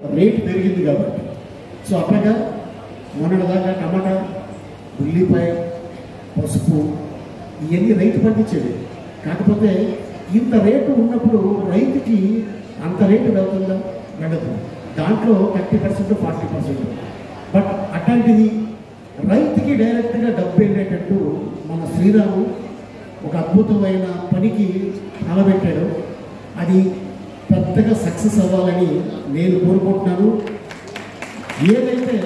Rate పెరిగింది కాబట్టి. So అట్లాగా మొన్నటిదాకా టమాటా ఉల్లిపాయ పసుపు ఇవన్నీ రైతు పండించేది. కాకపోతే ఇంత రేటు ఉన్నప్పుడు రైతుకి అంత రేటు వెళ్తుందా? వెళ్ళదు దాంట్లో thirty percent forty percent. But అట్లాంటిది రైతుకి డైరెక్ట్గా డబ్బు వెళ్ళేటట్టు మన శ్రీరాము ఒక అద్భుతమైన పనికి నిలబెట్టాడు అది పెద్దగా సక్సెస్ అవ్వాలని నేను కోరుకుంటున్నాను. ఏదైతే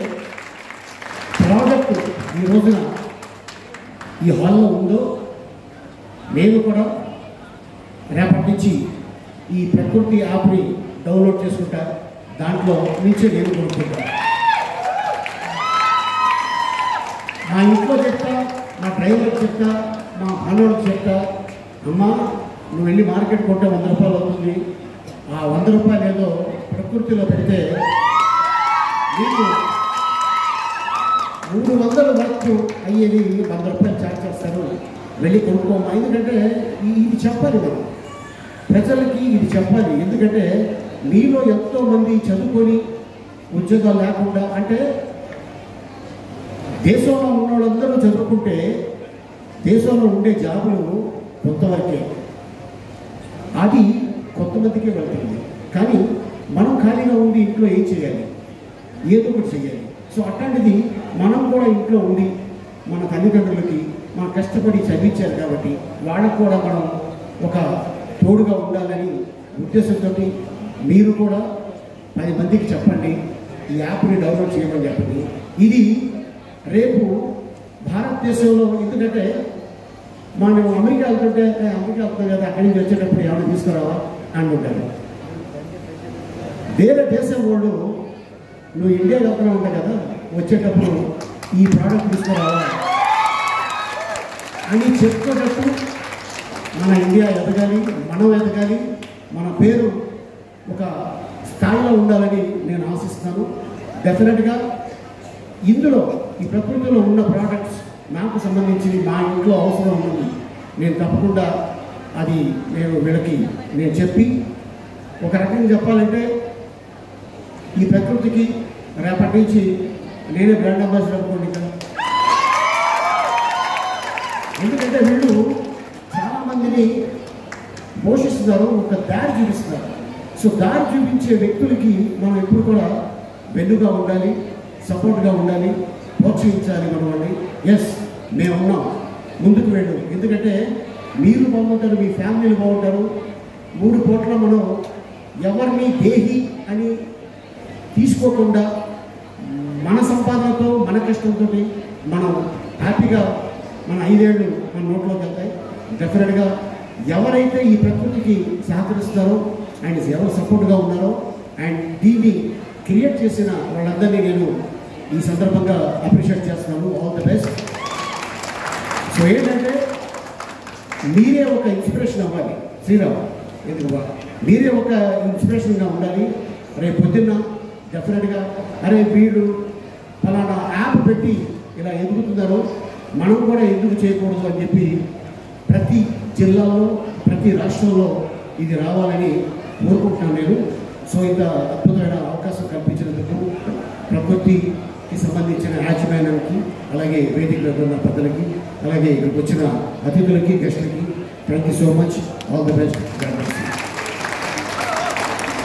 ప్రాజెక్టు ఈ రోజున ఈ హాల్లో ఉందో నేను కూడా రేపటి నుంచి ఈ ప్రకృతి యాప్ని డౌన్లోడ్ చేసుకుంటా. దాంట్లో నుంచే నేను కోరుకుంటాను మా ఇంట్లో చెప్తా మా డ్రైవర్కి చెప్తా మా మనోడికి చెప్తా అమ్మా నువ్వు వెళ్ళి మార్కెట్ కొంటే వంద రూపాయలు అవుతుంది. ఆ వంద రూపాయలు ఏదో ప్రకృతిలో పెడితే మీకు మూడు వందల వరకు అయ్యేది వంద రూపాయలు ఛార్జ్ చేస్తారు. వెళ్ళి కొనుక్కోమా? ఎందుకంటే ఇది చెప్పాలి మనం ప్రజలకి ఇది చెప్పాలి. ఎందుకంటే మీలో ఎంతో మంది చదువుకొని ఉద్యోగాలు లేకుండా అంటే దేశంలో ఉన్న వాళ్ళందరూ చదువుకుంటే దేశంలో ఉండే జాబులు కొంతవరకే. అది కొంతమందికే వెళ్తుంది కానీ మనం ఖాళీగా ఉండి ఇంట్లో ఏం చేయాలి? ఏదో ఒకటి చేయాలి. సో అట్లాంటిది మనం కూడా ఇంట్లో ఉండి మన తల్లిదండ్రులకి మనం కష్టపడి చదివించారు కాబట్టి వాళ్ళకు కూడా మనం ఒక తోడుగా ఉండాలని ఉద్దేశంతో మీరు కూడా పది మందికి చెప్పండి. ఈ యాప్ని డౌన్లోడ్ చేయమని చెప్పండి. ఇది రేపు భారతదేశంలో ఎందుకంటే మనం అమెరికా వెళ్తుంటే అమెరికా వెళ్తాం కదా అక్కడి నుంచి వచ్చేటప్పుడు ఏమైనా తీసుకురావా? అనుకుంటారు వేరే దేశం వాళ్ళు నువ్వు ఇండియా వెళ్తున్నా ఉంటావు కదా వచ్చేటప్పుడు ఈ ప్రోడక్ట్ తీసుకురావా? అని చెప్పుకున్నట్టు మన ఇండియా ఎదగాలి మనం ఎదగాలి మన పేరు ఒక స్థాయిలో ఉండాలని నేను ఆశిస్తున్నాను. డెఫినెట్గా ఇందులో ఈ ప్రకృతిలో ఉన్న ప్రోడక్ట్స్ నాకు సంబంధించి మా ఇంట్లో అవసరం ఉన్నది నేను తప్పకుండా అది నేను వీళ్ళకి నేను చెప్పి ఒక రకంగా చెప్పాలంటే ఈ ప్రకృతికి రేపటి నుంచి నేనే బ్రాండ్ అంబాసిడర్ అనుకోండి కదా ఎందుకంటే వీళ్ళు చాలా మందిని పోషిస్తున్నారు ఒక దారి చూపిస్తున్నారు. సో దారి చూపించే వ్యక్తులకి మనం ఎప్పుడు కూడా వెన్నుగా ఉండాలి సపోర్ట్గా ఉండాలి ప్రోత్సహించాలి మనం వాళ్ళని ఎస్ మేము ఉన్నాం ముందుకు వెళ్ళు. ఎందుకంటే మీరు బాగుంటారు మీ ఫ్యామిలీలు బాగుంటారు. మూడు కోట్ల మనం ఎవరిని దేహి అని తీసుకోకుండా మన సంపాదనతో మన కష్టంతో మనం హ్యాపీగా మన ఐదేళ్ళు మన నోట్లోకి వెళ్తాయి. డెఫినెట్గా ఎవరైతే ఈ ప్రకృతికి సహకరిస్తారో అండ్ ఎవరు సపోర్ట్గా ఉన్నారో అండ్ దీన్ని క్రియేట్ చేసిన వాళ్ళందరినీ నేను ఈ సందర్భంగా అప్రిషియేట్ చేస్తున్నాను. ఆల్ ద బెస్ట్ సో ఏంటంటే మీరే ఒక ఇన్స్పిరేషన్ అవ్వాలి. శ్రీరామ్ ఎందుకు మీరే ఒక ఇన్స్పిరేషన్గా ఉండాలి. రేపు పొద్దున్న డెఫినెట్గా అరే వీడు ఫలానా యాప్ పెట్టి ఇలా ఎదుగుతున్నారు. మనం కూడా ఎందుకు చేయకూడదు అని చెప్పి ప్రతి జిల్లాలో ప్రతి రాష్ట్రంలో ఇది రావాలని కోరుకుంటున్నాను నేను. సో ఇంత అద్భుతమైన అవకాశం కల్పించినందుకు ప్రకృతి సంబంధించిన యాజమాన్యానికి అలాగే వేదికలో ఉన్న పెద్దలకి అలాగే ఇక్కడికి వచ్చిన అతిథులకి గెస్టులకి thank you so much all the best